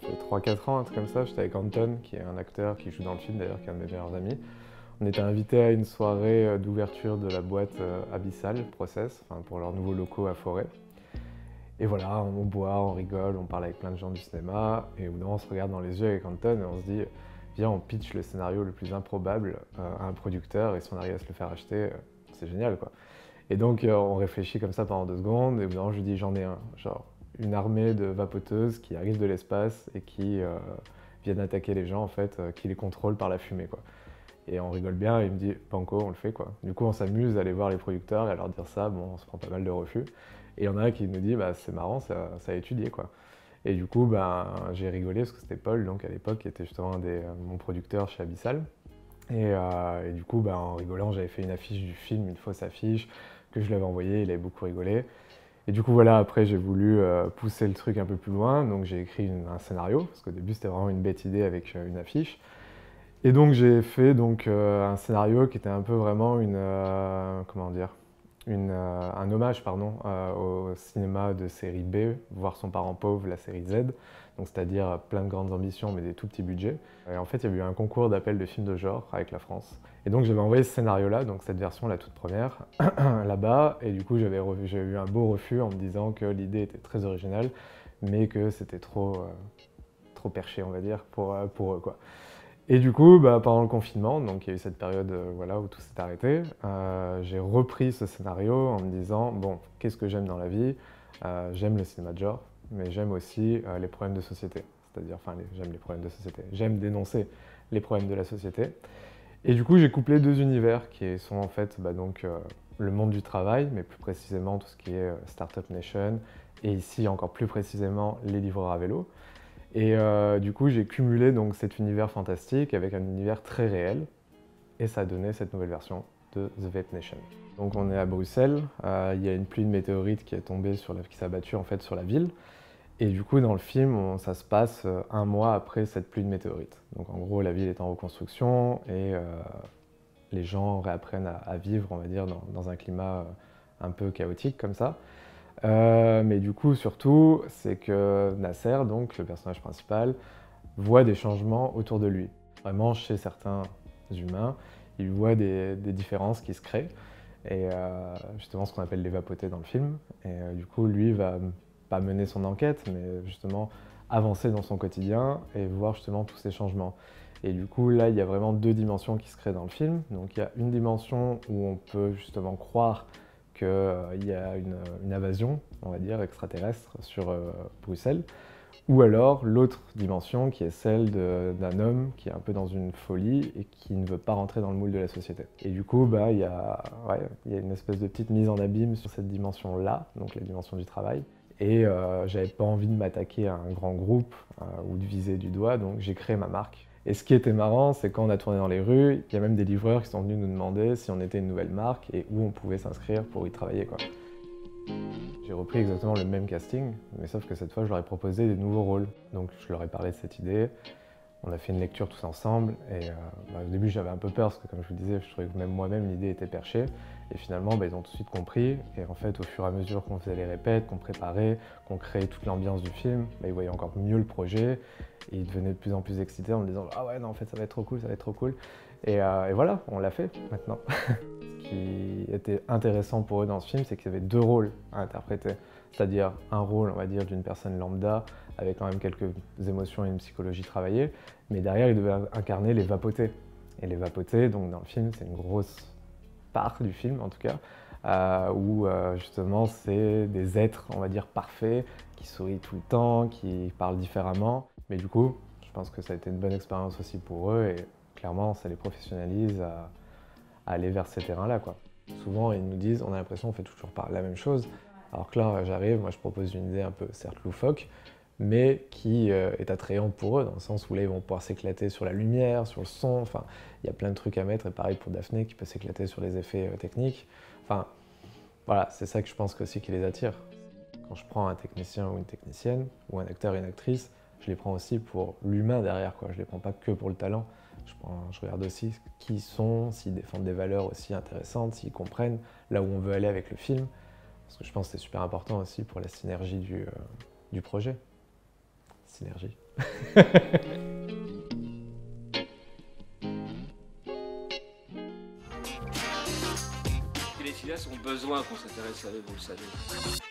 fait 3-4 ans, un truc comme ça, j'étais avec Anton, qui est un acteur qui joue dans le film d'ailleurs, qui est un de mes meilleurs amis. On était invité à une soirée euh, d'ouverture de la boîte euh, Abyssal Process, pour leurs nouveaux locaux à Forêt. Et voilà, on boit, on rigole, on parle avec plein de gens du cinéma, et au bout on se regarde dans les yeux avec Anton et on se dit, viens, on pitch le scénario le plus improbable euh, à un producteur, et si on arrive à se le faire acheter, c'est génial quoi. Et donc on réfléchit comme ça pendant deux secondes, et au bout d'un moment je dis, j'en ai un, genre une armée de vapoteuses qui arrivent de l'espace et qui viennent attaquer les gens en fait, qui les contrôlent par la fumée quoi. Et on rigole bien, et il me dit Panko, on le fait quoi. Du coup, on s'amuse à aller voir les producteurs et à leur dire ça. Bon, on se prend pas mal de refus. Et il y en a un qui nous dit bah, c'est marrant, ça, ça, a étudié quoi. Et du coup, bah, j'ai rigolé parce que c'était Paul, donc à l'époque, qui était justement un des, mon producteur chez Abyssal. Et, euh, du coup, bah, en rigolant, j'avais fait une affiche du film, une fausse affiche, que je lui avais envoyée, il avait beaucoup rigolé. Et du coup, voilà, après, j'ai voulu euh, pousser le truc un peu plus loin, donc j'ai écrit un scénario, parce qu'au début, c'était vraiment une bête idée avec euh, une affiche. Et donc j'ai fait donc, euh, un scénario qui était un peu vraiment une, comment dire, euh, un hommage pardon, au cinéma de série B, voir son parent pauvre, la série Z, donc c'est-à-dire plein de grandes ambitions mais des tout petits budgets. Et en fait, il y a eu un concours d'appel de films de genre avec la France. Et donc j'avais envoyé ce scénario-là, donc cette version, la toute première, là-bas, et du coup j'avais eu un beau refus en me disant que l'idée était très originale, mais que c'était trop, trop perché, on va dire, pour, pour eux. Quoi. Et du coup, bah, pendant le confinement, donc il y a eu cette période euh, où tout s'est arrêté, euh, j'ai repris ce scénario en me disant, bon, qu'est-ce que j'aime dans la vie? Euh, J'aime le cinéma de genre, mais j'aime aussi les problèmes de société. C'est-à-dire, j'aime les problèmes de société. J'aime dénoncer les problèmes de la société. Et du coup, j'ai couplé deux univers qui sont en fait bah, donc, le monde du travail, mais plus précisément tout ce qui est Startup Nation, et ici encore plus précisément les livreurs à vélo. Et euh, du coup, j'ai cumulé donc cet univers fantastique avec un univers très réel, et ça a donné cette nouvelle version de The Vape Nation. Donc on est à Bruxelles, euh, il y a une pluie de météorites qui est tombée qui s'est abattue en fait sur la ville. Et du coup, dans le film, ça se passe euh, un mois après cette pluie de météorites. Donc en gros, la ville est en reconstruction et les gens réapprennent à, vivre, on va dire, dans un climat un peu chaotique comme ça. Euh, mais du coup, surtout, c'est que Nasser, donc le personnage principal, voit des changements autour de lui. Vraiment, chez certains humains, il voit des, différences qui se créent. Et euh, justement, ce qu'on appelle les vapoter dans le film. Et euh, du coup, lui va pas mener son enquête, mais justement avancer dans son quotidien et voir justement tous ces changements. Et du coup, là, il y a vraiment deux dimensions qui se créent dans le film. Donc, il y a une dimension où on peut justement croire qu'il euh, y a une, invasion, on va dire, extraterrestre sur euh, Bruxelles, ou alors l'autre dimension qui est celle d'un homme qui est un peu dans une folie et qui ne veut pas rentrer dans le moule de la société. Et du coup, bah, il y, a, y a une espèce de petite mise en abîme sur cette dimension-là, donc la dimension du travail. Et euh, j'avais pas envie de m'attaquer à un grand groupe ou de viser du doigt, donc j'ai créé ma marque et ce qui était marrant, c'est quand on a tourné dans les rues, il y a même des livreurs qui sont venus nous demander si on était une nouvelle marque et où on pouvait s'inscrire pour y travailler. J'ai repris exactement le même casting, mais sauf que cette fois, je leur ai proposé des nouveaux rôles. Donc je leur ai parlé de cette idée, on a fait une lecture tous ensemble, et euh, bah, au début j'avais un peu peur, parce que comme je vous disais, je trouvais que même moi-même l'idée était perchée. Et finalement, bah, ils ont tout de suite compris. Et en fait, au fur et à mesure qu'on faisait les répètes, qu'on préparait, qu'on créait toute l'ambiance du film, bah, ils voyaient encore mieux le projet. Et ils devenaient de plus en plus excités en me disant Ah ouais, non, en fait, ça va être trop cool, ça va être trop cool. Et, euh, voilà, on l'a fait maintenant. qui était intéressant pour eux dans ce film, c'est qu'ils avaient deux rôles à interpréter. C'est-à-dire un rôle, on va dire, d'une personne lambda, avec quand même quelques émotions et une psychologie travaillée. Mais derrière, ils devaient incarner les vapotés. Et les vapotés, donc dans le film, c'est une grosse du film en tout cas, euh, où euh, justement c'est des êtres, on va dire, parfaits, qui sourient tout le temps, qui parlent différemment. Mais du coup, je pense que ça a été une bonne expérience aussi pour eux et clairement ça les professionnalise aller vers ces terrains-là. Souvent ils nous disent, on a l'impression qu'on fait toujours pas la même chose, alors que là j'arrive, moi je propose une idée un peu certes loufoque, mais qui euh, est attrayante pour eux, dans le sens où là, ils vont pouvoir s'éclater sur la lumière, sur le son, enfin, il y a plein de trucs à mettre, et pareil pour Daphné, qui peut s'éclater sur les effets euh, techniques. Enfin, voilà, c'est ça que je pense aussi qui les attire. Quand je prends un technicien ou une technicienne, ou un acteur et une actrice, je les prends aussi pour l'humain derrière, quoi. Je les prends pas que pour le talent. Je, regarde aussi qui ils sont, s'ils défendent des valeurs aussi intéressantes, s'ils comprennent là où on veut aller avec le film. Parce que je pense que c'est super important aussi pour la synergie du, euh, du projet synergie. Les filles ont besoin qu'on s'intéresse à eux, vous le savez.